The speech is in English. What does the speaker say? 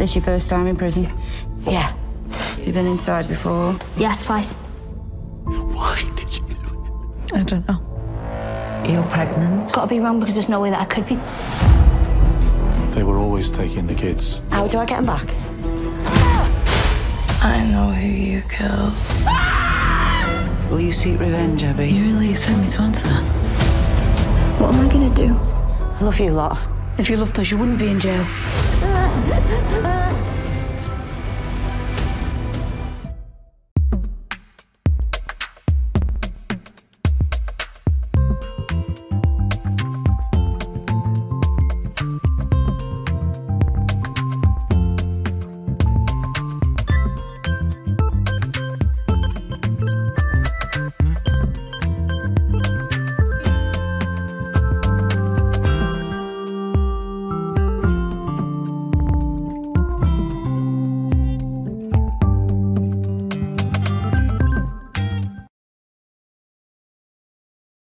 This your first time in prison? Yeah. Have you been inside before? Yeah, twice. Why did you? Do it? I don't know. You're pregnant. Gotta be wrong because there's no way that I could be. They were always taking the kids. How do I get them back? I know who you killed. Will you seek revenge, Abi? You really expect me to answer that? What am I gonna do? I love you a lot. If you loved us, you wouldn't be in jail. ああ。